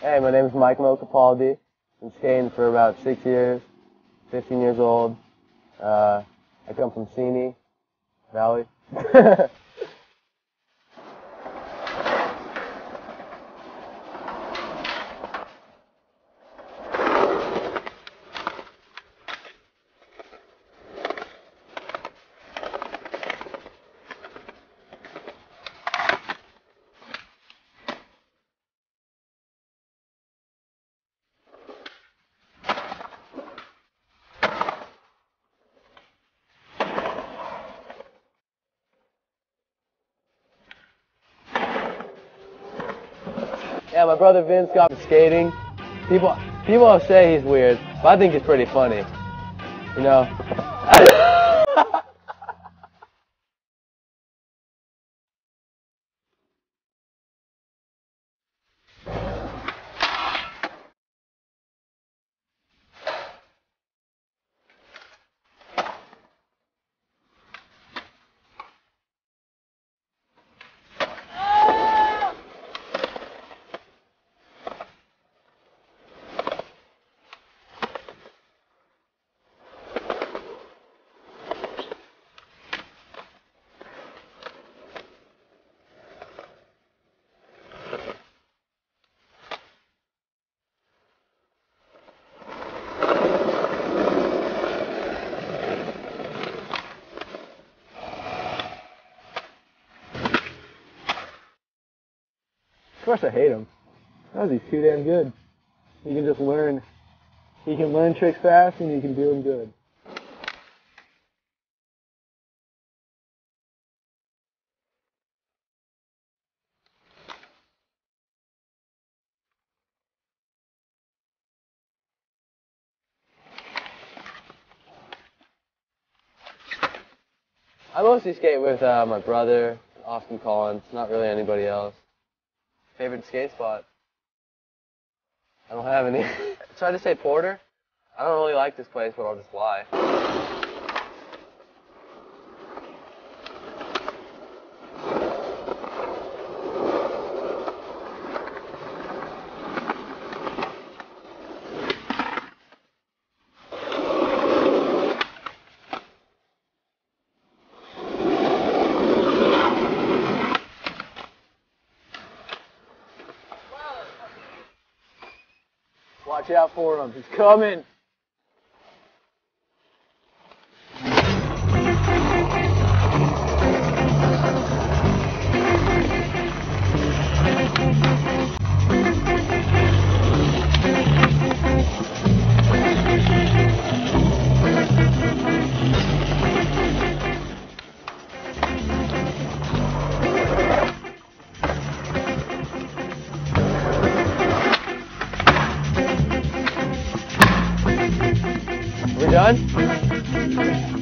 Hey, my name is Mike Capaldi. I've been skating for about six years. 15 years old. Uh, I come from Simi Valley. Yeah, my brother Vince got skating. People, people say he's weird, but I think he's pretty funny. You know. Course I hate him. Because he's too damn good. He can just learn. He can learn tricks fast and he can do them good. I mostly skate with uh, my brother, Austin Collins, not really anybody else. Favorite skate spot? I don't have any. Try to say Porter. I don't really like this place, but I'll just lie. Watch out for him. He's coming. Yan.